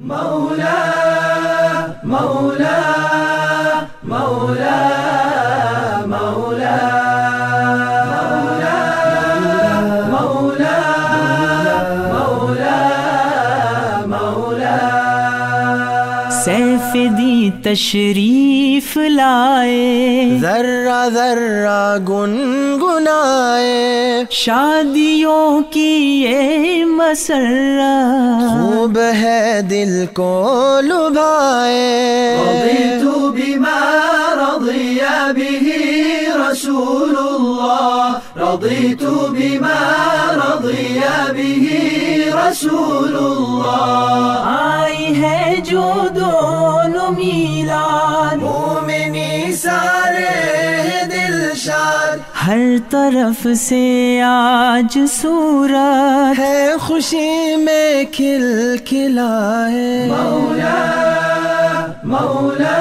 مولا مولا مولا سیف دی تشریف لائے۔ ذرہ ذرہ گنگنائے۔ شادیوں کی یہ مسرہ۔ خوب ہے دل کو لبائے رضیت بما رضی به رسول الله۔ رضيت بما رضي به رسول الله۔ ہے جو دونوں میلان۔ مومنی سارے دل شاد۔ ہر طرف سے آج سورت ہے خوشی میں کھل کھلائے مولا مولا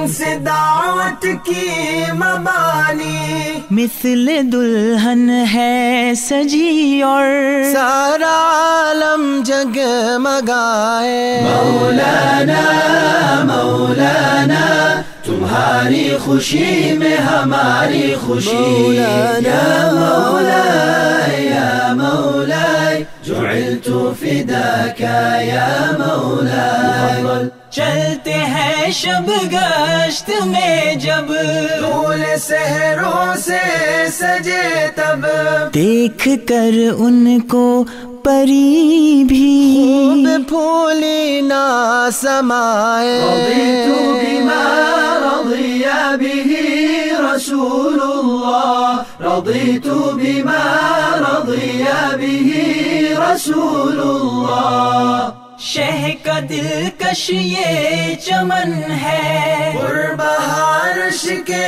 उनसे दावत की मबानी मिसल दुल्हन है सजी और सारा आलम जगमगाए मौलाना मौलाना तुम्हारी खुशी में हमारी खुशी मौलाना, या मौलाय या मौलाय जुइलत फिदाक या मौलाय چلتے ہیں شب گشت میں جب۔ دھول سہروں سے سجے تب۔ دیکھ کر ان کو پری بھی۔ پھولی نہ سمائے رسول اللہ رضيت بما رضي به رسول الله شہ کا دلکش یہ چمن ہے بہارش کے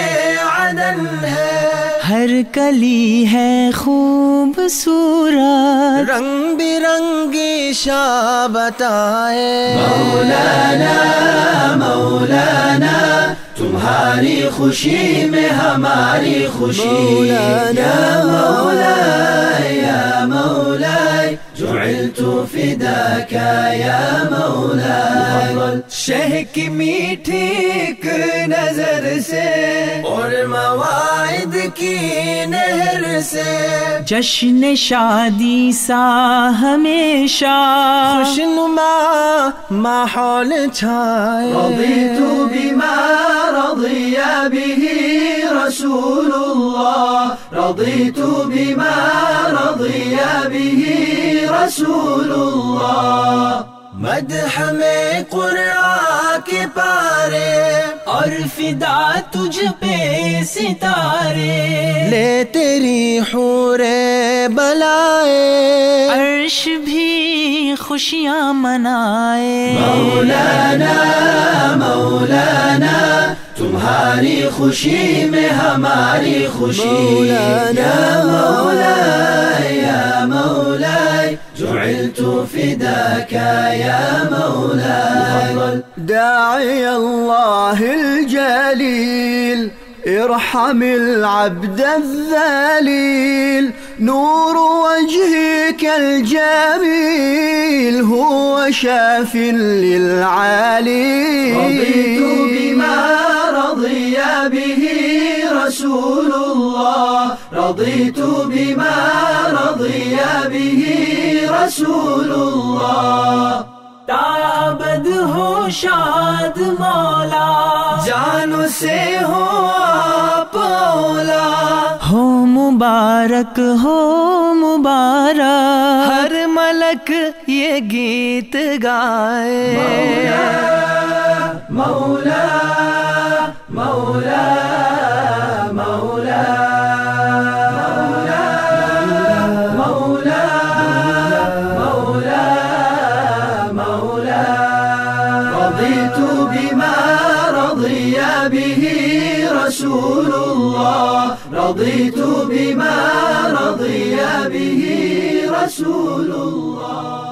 عدن ہے۔ ہر کلی ہے خوبصورت۔ رنگ برنگی شاہ بتائے مولانا مولانا تمہاری خوشی میں ہماری خوشی۔ مولانا مولانا۔ जुइलत फिदाक या मौलाय शह की मीठी एक नजर से और मवाइद की नहर से जश्न शादी सा हमेशा खुशनुमा माहौल छाए رضيت بما رضي به رسول الله رضيت بما رضي به رسول الله मदह में कुरान के पारे और फिदा तुझ पे सितारे ले तेरी हूरे بلائے۔ عرش بھی خوشیاں منائے۔ مولانا مولانا تمہاری خوشی میں ہماری خوشی۔ مولانا یا مولاي يا مولاي جعلت فداك يا مولاي داعي الله الجليل ارحم العبد الذليل نور وجهك الجميل هو شاف للعالي. رضيت بما رضي به رسول الله. رضيت بما رضي به رسول الله. تعبد هو شاد مولا. جانو سے ہوا مبارک ہو مبارک۔ ہر ملک یہ گیت گائے۔ مولا مولا مولا۔ الله. رضيت بما رضي به رسول الله.